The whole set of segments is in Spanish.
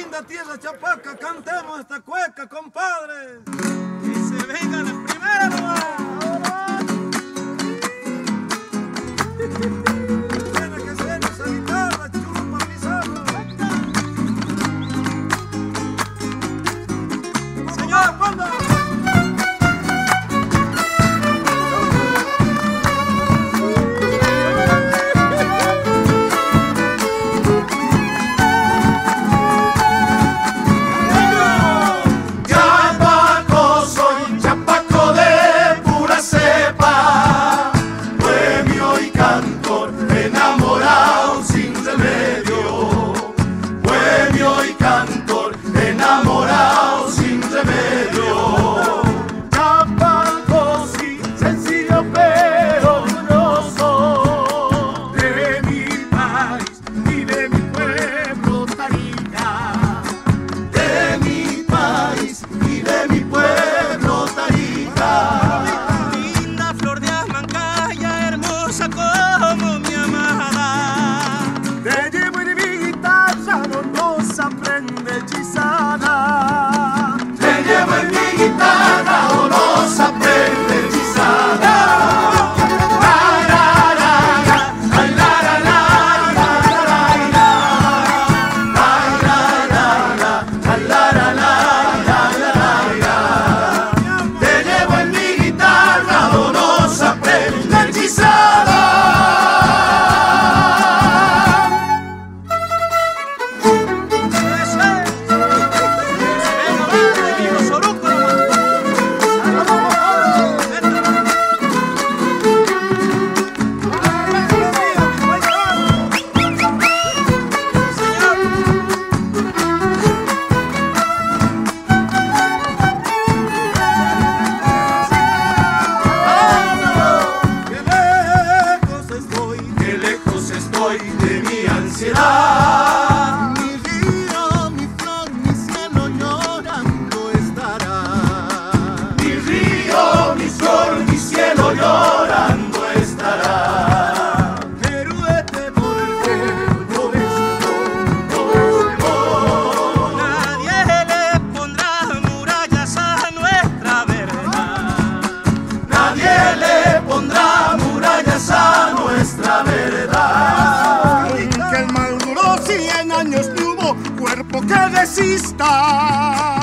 linda tierra chapaca, cantemos esta cueca, compadre. enamorados sin remedio. tiempo que.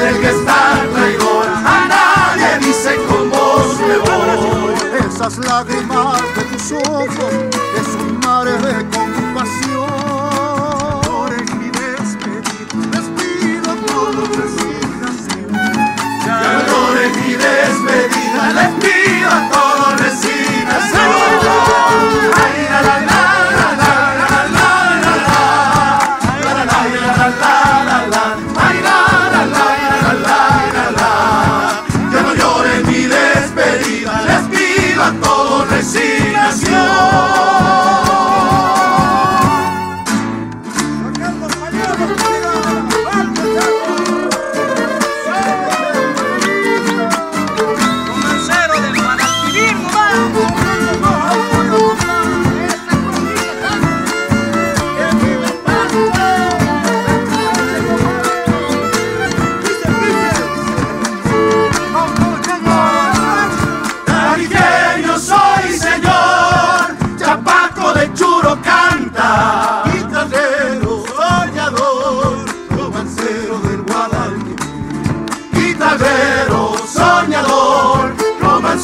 El que está traidor, a nadie dice con vos me voy. Esas lágrimas de tus ojos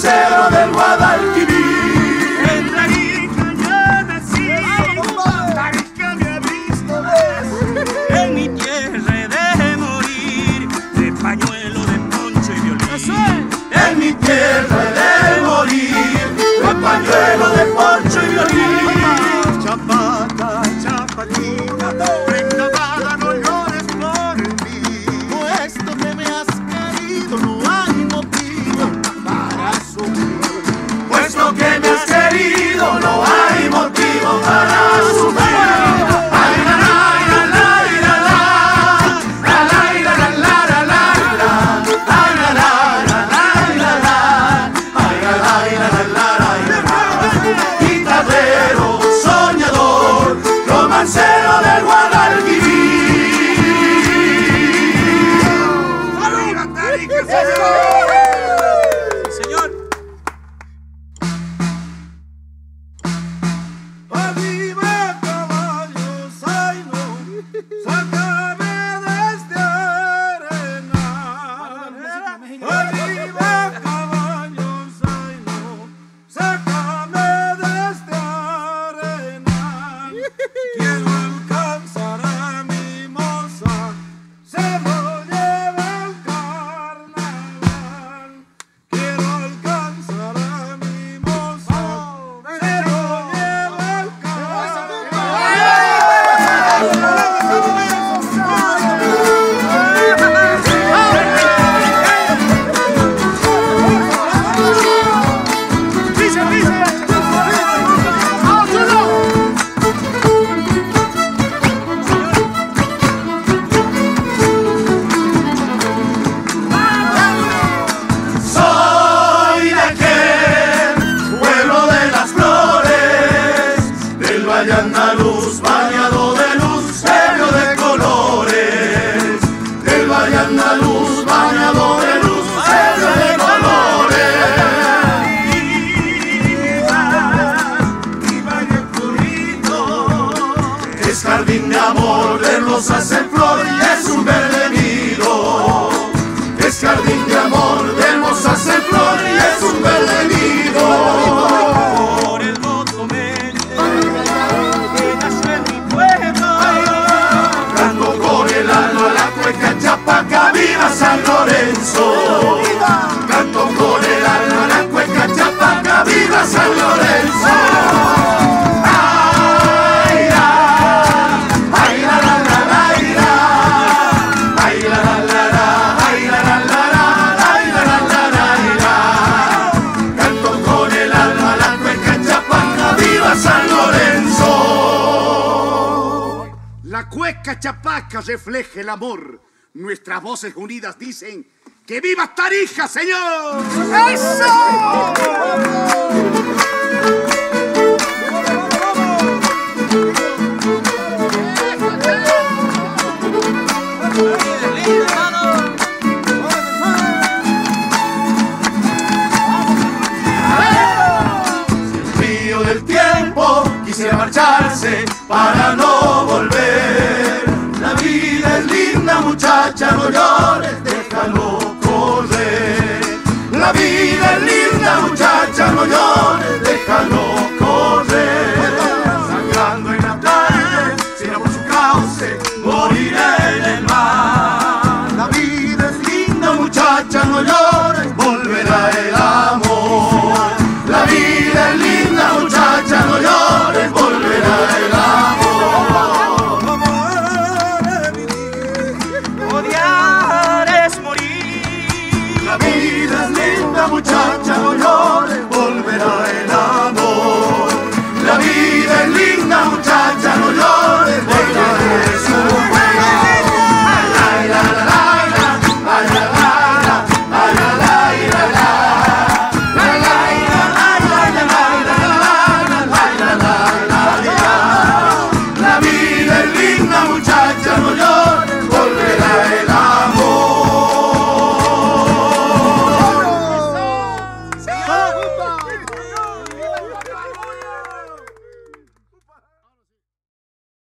romancero del Guadalquivir. En Tarija ya nací, Tarija me ha visto En mi tierra de morir, de pañuelo, de poncho y violín. En mi tierra de morir, de pañuelo, de poncho y violín. Canto con el alma la cueca chapaca, viva San Lorenzo. Ay, la, la, la, la, la, la. La, la, la. Canto con el alma la cueca chapaca, viva San Lorenzo. La cueca chapaca refleja el amor. Nuestras voces unidas dicen que viva Tarija, señor. río del tiempo quisiera marcharse para no volver. La vida es linda, muchacha, no llores, déjalo vida es linda, muchacha, no llores, déjalo correr. Sangrando en la tarde, será por su cauce, morirá en el mar. La vida es linda, muchacha, no llores, volverá el amor. La vida es linda, muchacha, no llores, volverá el amor. Odiar es morir. La vida es linda, mutata mutata